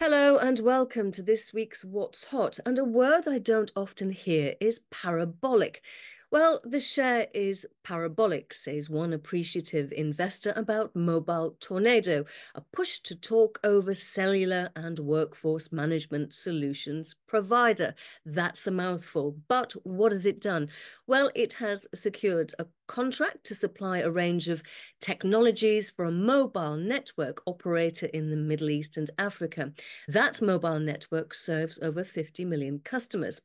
Hello and welcome to this week's What's Hot. And a word I don't often hear is parabolic. Well, the share is parabolic, says one appreciative investor about Mobile Tornado, a push to talk over cellular and workforce management solutions provider. That's a mouthful. But what has it done? Well, it has secured a contract to supply a range of technologies for a mobile network operator in the Middle East and Africa. That mobile network serves over 50 million customers.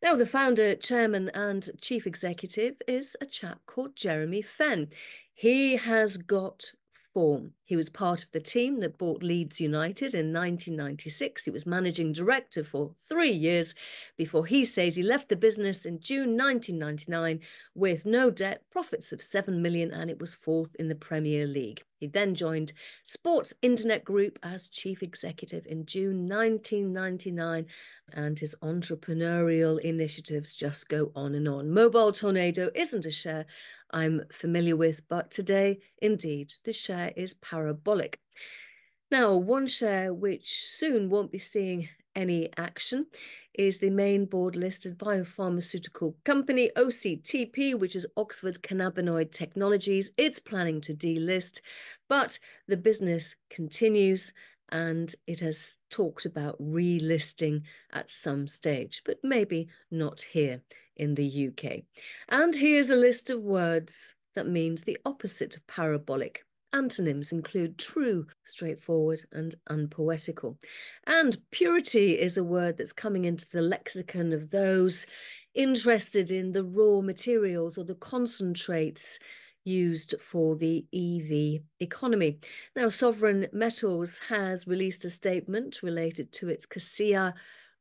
Now, the founder, chairman, and chief executive is a chap called Jeremy Fenn. He has got form. He was part of the team that bought Leeds United in 1996. He was managing director for three years before he says he left the business in June 1999 with no debt, profits of 7 million, and it was fourth in the Premier League. He then joined Sports Internet Group as chief executive in June 1999, and his entrepreneurial initiatives just go on and on. Mobile Tornado isn't a share I'm familiar with, but today, indeed, the share is parabolic. Now, one share which soon won't be seeing any action is the main board listed biopharmaceutical company OCTP, which is Oxford Cannabinoid Technologies. It's planning to delist, but the business continues and it has talked about relisting at some stage, but maybe not here in the UK. And here's a list of words that means the opposite of parabolic. Antonyms include true, straightforward, and unpoetical. And purity is a word that's coming into the lexicon of those interested in the raw materials or the concentrates used for the EV economy. Now, Sovereign Metals has released a statement related to its Kasiya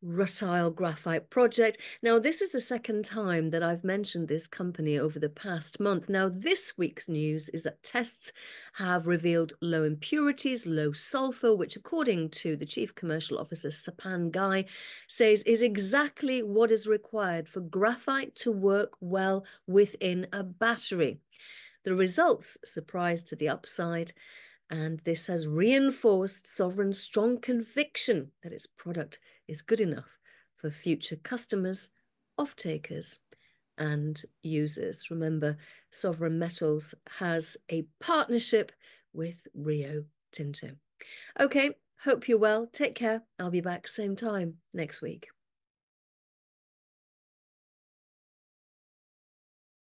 rutile graphite project. Now, this is the second time that I've mentioned this company over the past month. Now, this week's news is that tests have revealed low impurities, low sulfur, which, according to the chief commercial officer, Sapan Ghai, says is exactly what is required for graphite to work well within a battery. The results surprised to the upside, and this has reinforced Sovereign's strong conviction that its product is good enough for future customers, off-takers, and users. Remember, Sovereign Metals has a partnership with Rio Tinto. Okay, hope you're well. Take care. I'll be back same time next week.